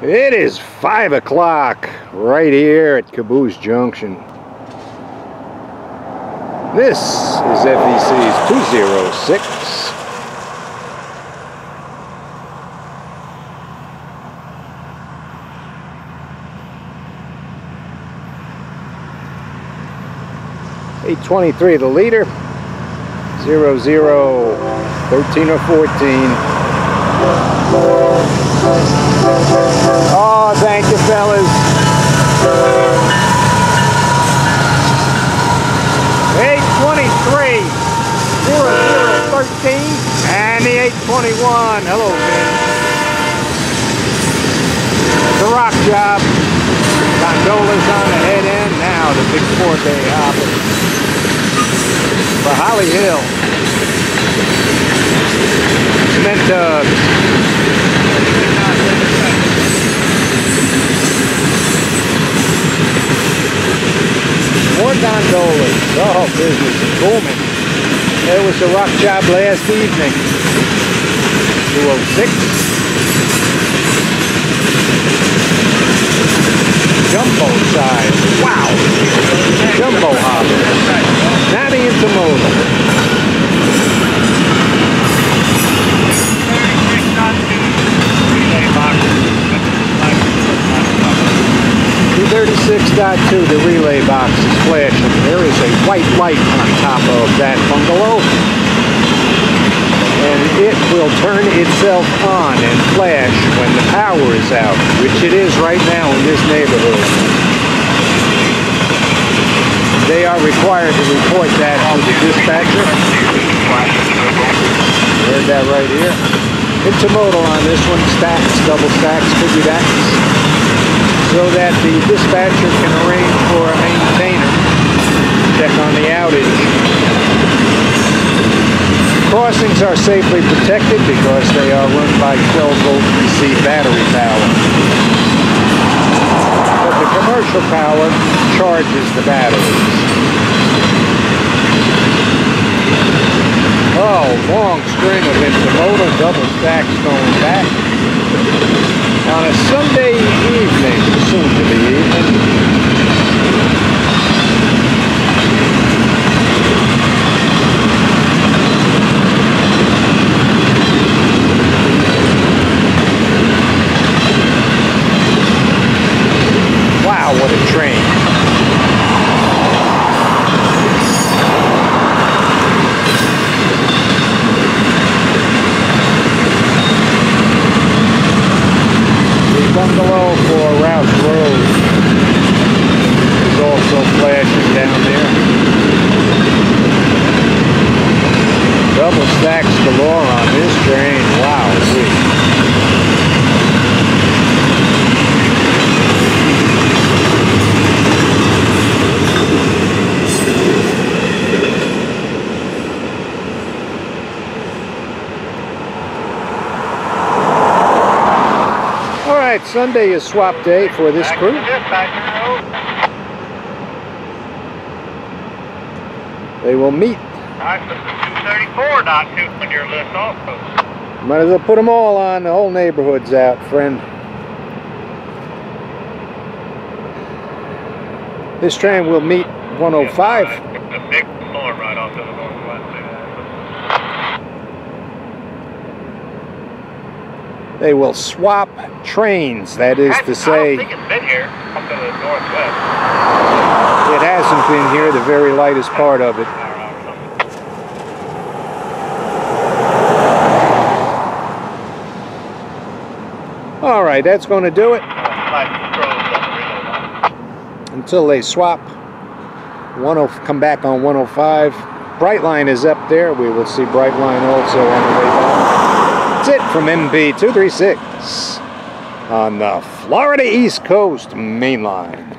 It is 5 o'clock right here at Caboose Junction. This is FEC's 206. Eight twenty-three the leader, zero zero, thirteen or fourteen. Oh, thank you, fellas. 823 0013 and the 821. Hello, man. The rock job. Gondolas on the head end. Now the big four-bay hopper for Holly Hill. Uh, one Don Oh, business booming. There was a rock job last evening. 206. Jumbo size. Wow. Jumbo hopper. Natty into. 36.2, the relay box is flashing. There is a white light on top of that bungalow. And it will turn itself on and flash when the power is out, which it is right now in this neighborhood. They are required to report that to the dispatcher. Heard that right here. It's a modal on this one, stacks, double stacks, figured so that the dispatcher can arrange for a maintainer to check on the outage. Crossings are safely protected because they are run by 12 volt DC battery power. But the commercial power charges the batteries. Oh, long string of intermodal double stacks going back on a Sunday evening, soon to be evening. Wow, what a train. The bungalow for Rouse Road is also flashing down there. Double stacks galore on this train. Wow. Right, Sunday is swap day for this crew. They will meet. I put the 234 dot two on your list also. Might as well put them all on. The whole neighborhood's out, friend. This train will meet 105. The big floor right off to the northwest. They will swap trains, that is I- to I say, think it's been here up to the northwest. it hasn't been here, the very lightest part of it. Hour or something. All right, that's going to do it Like crows on the relay line. until they swap. 10, come back on 105. Brightline is up there. We will see Brightline also on the way. It from MP 236 on the Florida East Coast Main Line.